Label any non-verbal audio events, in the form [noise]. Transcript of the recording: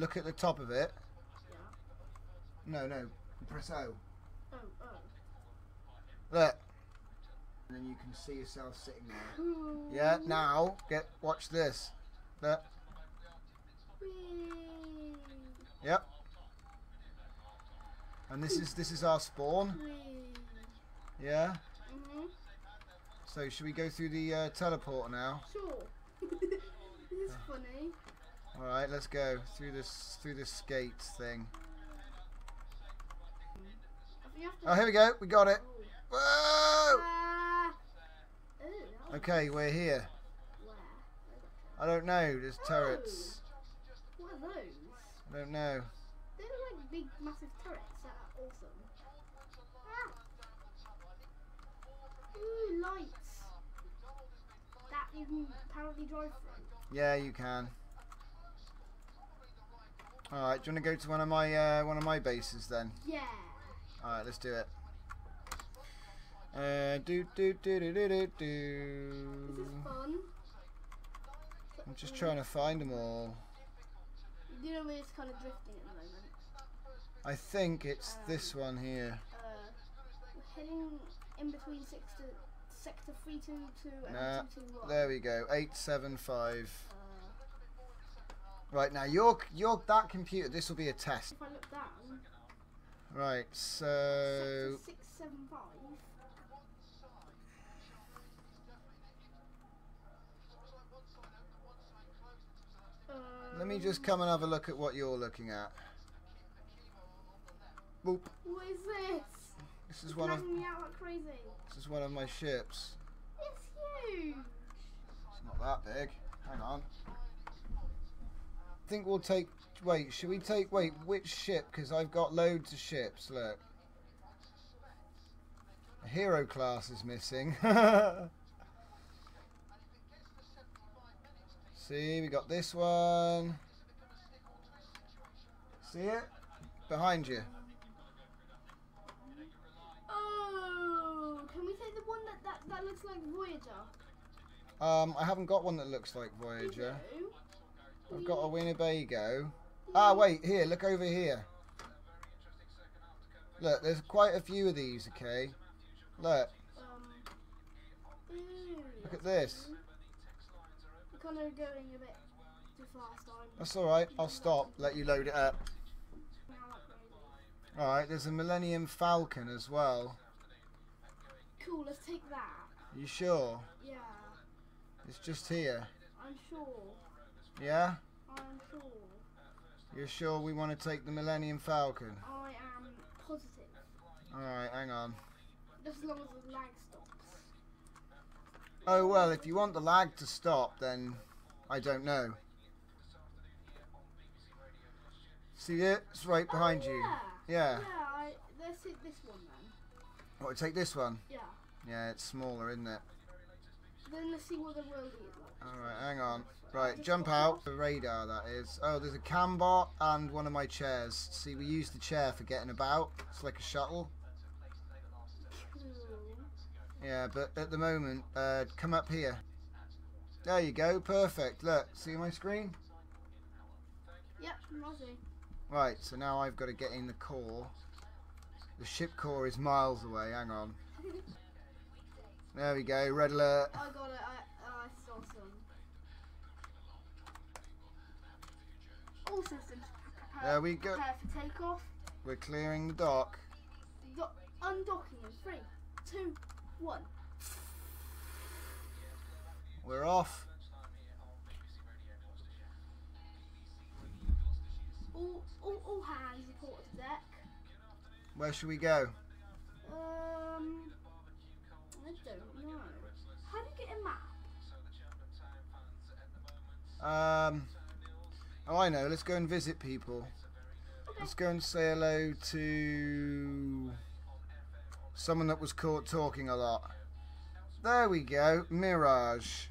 Look at the top of it. Yeah. No, no. Press O. Oh, oh. Look. And then you can see yourself sitting there. Ooh. Yeah, now get watch this. Look. Whee. Yep. And this is this is our spawn. Whee. Yeah. Mhm. So should we go through the uh, teleporter now? Sure. [laughs] this is funny. All right, let's go through this through this skates thing. I think you have to. Oh, here we go. We got it. Whoa! Ooh, that was Okay, we're here. I don't know. There's turrets. What are those? I don't know. They look like big, massive turrets. That are awesome. Ah. Ooh, lights. That you can apparently drive through. Yeah, you can. All right. Do you want to go to one of my uh, one of my bases then? Yeah. All right, let's do it. Uh, do do do do do do This is fun. I'm just trying to find them all. You know, we're just kind of drifting at the moment. I think it's this one here. Uh, we're heading in between sector, sector 322 and Nah, 221. There we go. Eight seven five. Uh, Right now, your your that computer. This will be a test. if I look down, Right. So sector 675. let me um, just come and have a look at what you're looking at. Boop. What is this? This is one of me out like crazy. this is one of my ships. It's huge. It's not that big. Hang on. I think we'll take. Wait, should we take? Wait, which ship? Because I've got loads of ships. Look. A hero class is missing. [laughs] See, we got this one. See it? Behind you. Oh, can we take the one that, that, that looks like Voyager? Um, I haven't got one that looks like Voyager. do. I've got a Winnebago. Ah, wait, here, look over here. Look, there's quite a few of these, okay? Look, look at this. Kind of going a bit too fast. That's alright, I'll stop, let you load it up. now like crazy. Alright, there's a Millennium Falcon as well. Cool, let's take that. You sure? Yeah, It's just here. I'm sure. Yeah? I'm sure. You're sure we want to take the Millennium Falcon? I am positive. Alright, hang on. Just as long as the lag stops. Oh, well, if you want the lag to stop, then I don't know. See it? It's right behind oh, you. yeah. Yeah. Yeah, I, let's take this one then. What, take this one? Yeah. Yeah, it's smaller, isn't it? Then let's see what the world is like. Alright, hang on. Right, jump out. The radar, that is. Oh, there's a cam bot and one of my chairs. See, we use the chair for getting about. It's like a shuttle. Cool. Yeah, but at the moment, uh, come up here. There you go, perfect. Look, see my screen? Yep, Rosie. Right, so now I've got to get in the core. The ship core is miles away, hang on. [laughs] There we go, red alert. I got it. I, I saw some. All systems prepare, There we go. prepare for takeoff. We're clearing the dock. Do- undocking in three, two, one. We're off. All, all, all hands report to deck. Where should we go? Um, Um, oh, I know. Let's go and visit people. Let's go and say hello to someone that was caught talking a lot. There we go. Mirage.